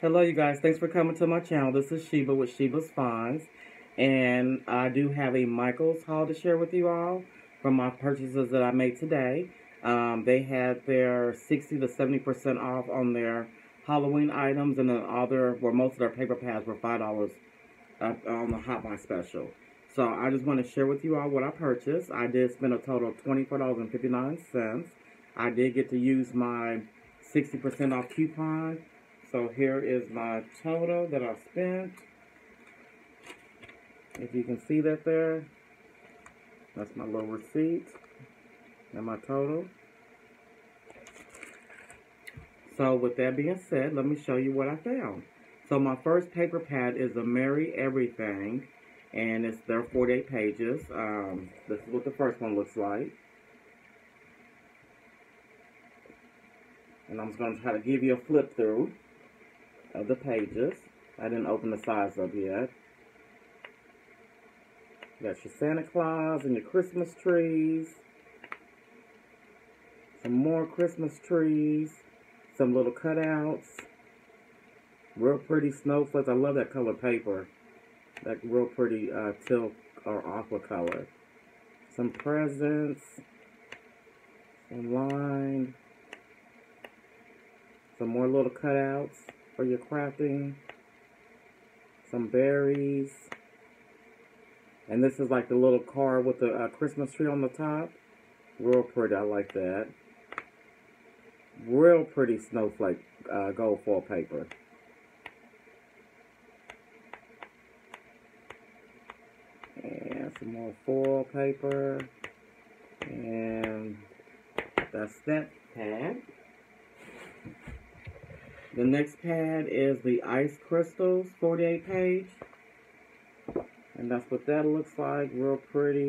Hello, you guys. Thanks for coming to my channel. This is Sheba with Sheba's Finds. And I do have a Michaels haul to share with you all from my purchases that I made today. Um, they had their 60 to 70% off on their Halloween items and then other, where most of their paper pads were $5 on the Hot Buy special. So I just want to share with you all what I purchased. I did spend a total of $24.59. I did get to use my 60% off coupon so here is my total that I spent. If you can see that there, that's my little receipt and my total. So with that being said, let me show you what I found. So my first paper pad is a Merry Everything, and it's there 48 pages. Um, this is what the first one looks like. And I'm just going to try to give you a flip through of the pages. I didn't open the size up yet. You got your Santa Claus and your Christmas trees. Some more Christmas trees. Some little cutouts. Real pretty snowflakes. I love that color paper. That real pretty uh, teal or aqua color. Some presents. Some line. Some more little cutouts for your crafting. Some berries. And this is like the little car with the uh, Christmas tree on the top. Real pretty. I like that. Real pretty snowflake uh, gold foil paper. And some more foil paper. And that's that pad. The next pad is the Ice Crystals 48 page. And that's what that looks like. Real pretty.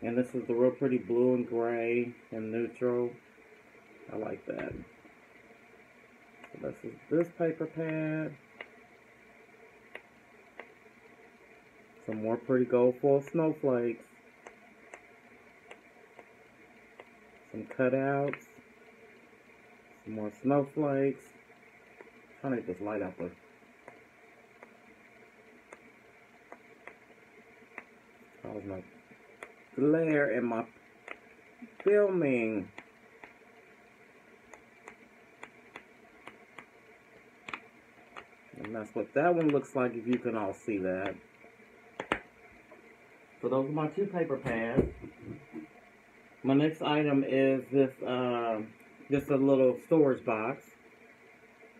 And this is the real pretty blue and gray and neutral. I like that. So this is this paper pad. Some more pretty gold foil snowflakes. Some cutouts. Some more snowflakes. I'm trying to get this light up there. Cause my glare in my filming. And that's what that one looks like if you can all see that. So those are my two paper pads. My next item is this uh, just a little storage box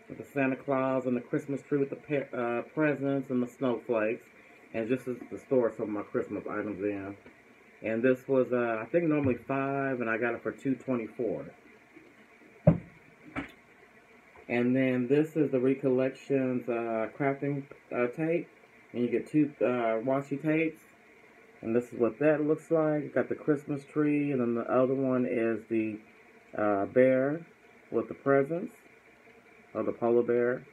with the Santa Claus and the Christmas tree with the uh, presents and the snowflakes. And just the store some of my Christmas items in. And this was, uh, I think, normally five, and I got it for two twenty-four. And then this is the Recollections uh, crafting uh, tape, and you get two uh, washi tapes. And this is what that looks like. got the Christmas tree, and then the other one is the uh, bear with the presents, of the polar bear.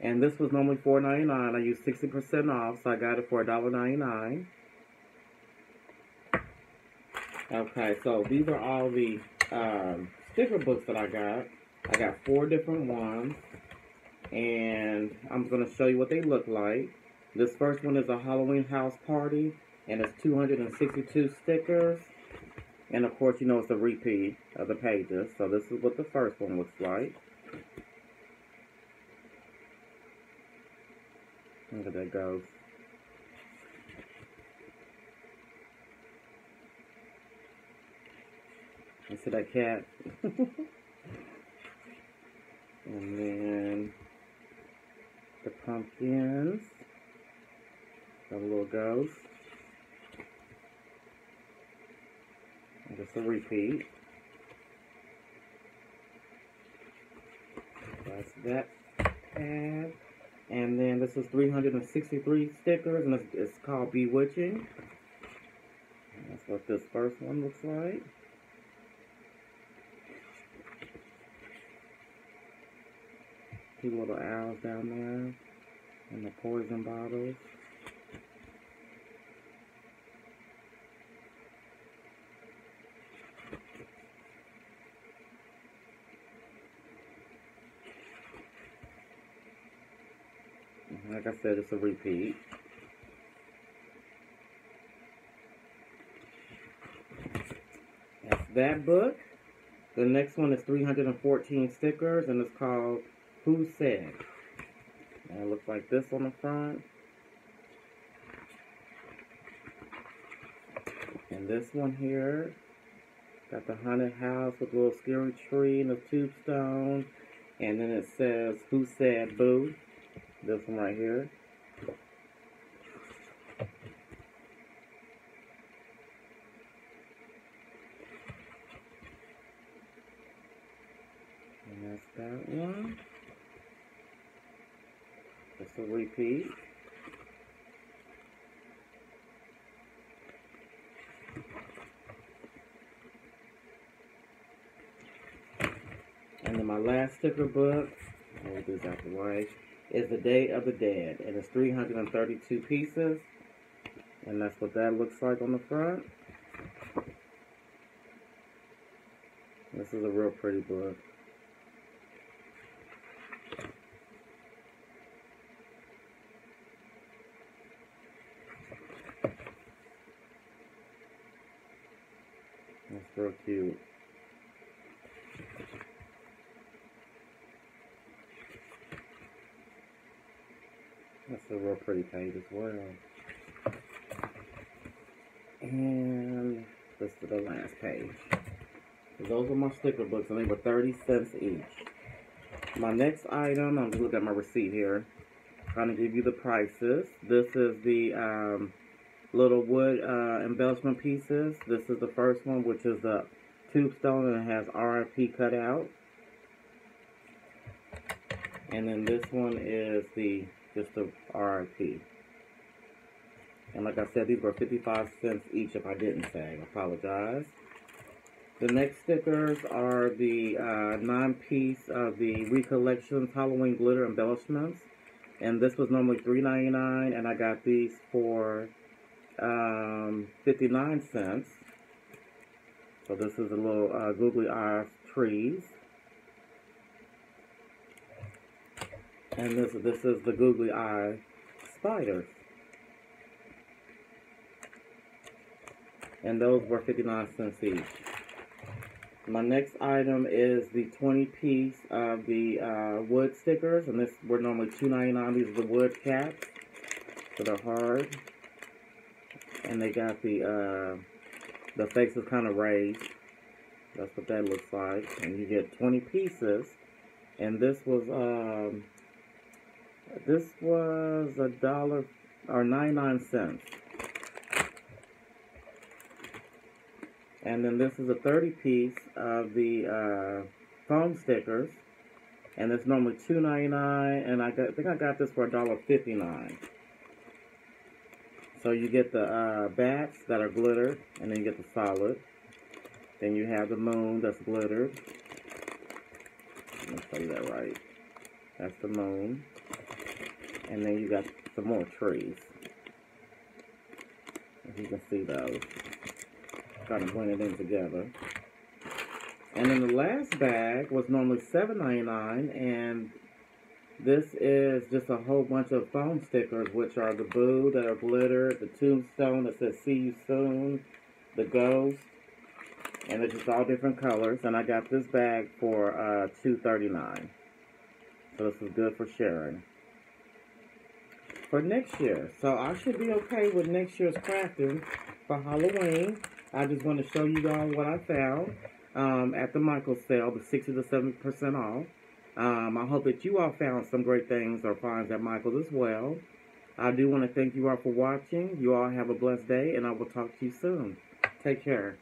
And this was normally $4.99. I used 60% off, so I got it for $1.99. Okay, so these are all the um, sticker books that I got. I got four different ones. And I'm going to show you what they look like. This first one is a Halloween house party. And it's 262 stickers. And of course, you know it's a repeat of the pages. So this is what the first one looks like. Look at that goes. You see that cat? and then the pumpkins. Have a little ghost. Just a repeat. That's that pad. And then this is 363 stickers, and it's, it's called Bewitching. And that's what this first one looks like. Two little owls down there, and the poison bottles. Like I said, it's a repeat. That's that book. The next one is 314 stickers, and it's called Who Said? And it looks like this on the front. And this one here, got the haunted house with a little scary tree and a tombstone. And then it says, Who Said Boo? This one right here. And that's that one. Just a repeat. And then my last sticker book, hold this out the way, is The Day of the Dead. And it's 332 pieces. And that's what that looks like on the front. This is a real pretty book. That's real cute. A real pretty page as well. And this is the last page. Those are my sticker books, and they were 30 cents each. My next item, I'm just looking at my receipt here. Trying to give you the prices. This is the um, little wood uh, embellishment pieces. This is the first one, which is the tombstone, and it has RIP cut out. And then this one is the just the RIP. And like I said, these were 55 cents each if I didn't say. I apologize. The next stickers are the uh, nine-piece of the Recollections Halloween Glitter Embellishments. And this was normally $3.99, and I got these for um, 59 cents. So this is a little uh, googly eye trees. And this this is the googly eye spiders. And those were 59 cents each. My next item is the 20 piece of the uh, wood stickers. And this were normally $2.99. These are the wood caps. So they're hard. And they got the uh, the face is kind of raised. That's what that looks like. And you get 20 pieces. And this was um, this was a dollar or 99 cents. And then this is a 30 piece of the uh, foam stickers. And it's normally $2.99 and I, got, I think I got this for $1.59. So you get the uh, bats that are glittered and then you get the solid. Then you have the moon that's glittered. Let me show you that right. That's the moon. And then you got some more trees. If you can see those. Kind of blended in together. And then the last bag was normally $7.99 and this is just a whole bunch of foam stickers, which are the boo that are glittered, the tombstone that says see you soon, the ghost, and it's just all different colors. And I got this bag for uh, $2.39. So this is good for sharing for next year. So I should be okay with next year's crafting for Halloween. I just want to show you guys what I found um, at the Michael's sale, the 60 to 70% off. Um, I hope that you all found some great things or finds at Michael's as well. I do want to thank you all for watching. You all have a blessed day, and I will talk to you soon. Take care.